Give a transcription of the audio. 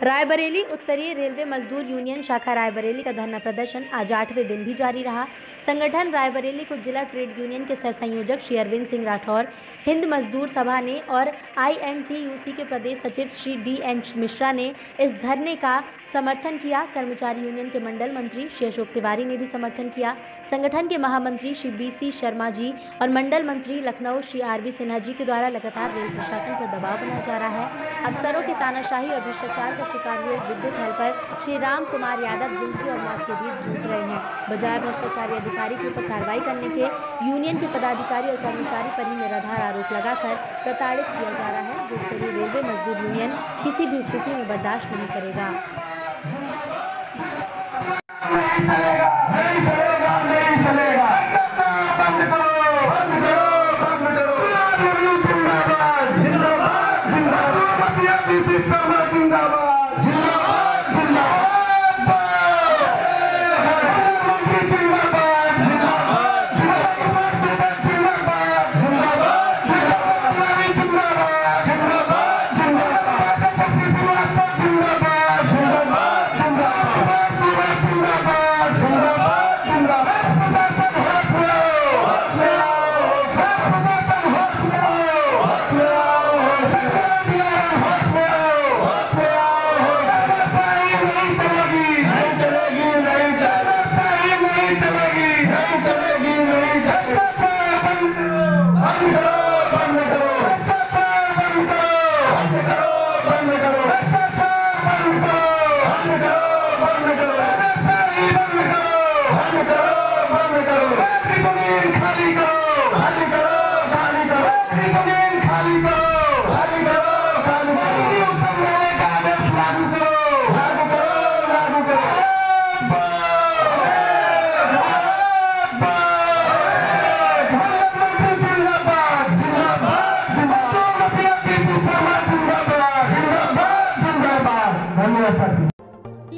रायबरेली उत्तरीय रेलवे मजदूर यूनियन शाखा रायबरेली का धरना प्रदर्शन आज आठवें दिन भी जारी रहा। संगठन रायबरेली को जिला ट्रेड यूनियन के सह संयोजक श्री अरविंद सिंह राठौर, हिंद मजदूर सभा ने और आईएनटीयूसी के प्रदेश सचिव श्री डी एन मिश्रा ने इस धरने का समर्थन किया। कर्मचारी यूनियन के मंडल मंत्री श्री अशोक तिवारी ने भी समर्थन किया। संगठन के महामंत्री श्री बी सी शर्मा जी और मंडल मंत्री लखनऊ श्री आर सिन्हा जी के द्वारा लगातार रेल प्रशासन पर दबाव बनाया जा रहा है। अफसरों की तानाशाही और भ्रष्टाचार शिकार विद्युत हेल्पर श्री राम कुमार यादव ज़िंदगी और मौत के बीच जूझ रहे हैं। बजाय भ्रष्टाचारी अधिकारी के ऊपर कार्रवाई करने के यूनियन के पदाधिकारी और कर्मचारी पर ही निराधार आरोप लगाकर प्रताड़ित किया जा रहा है जिसके लिए रेलवे मजदूर यूनियन किसी भी स्थिति में बर्दाश्त नहीं करेगा। चलेगा नहीं धन्यवाद साथी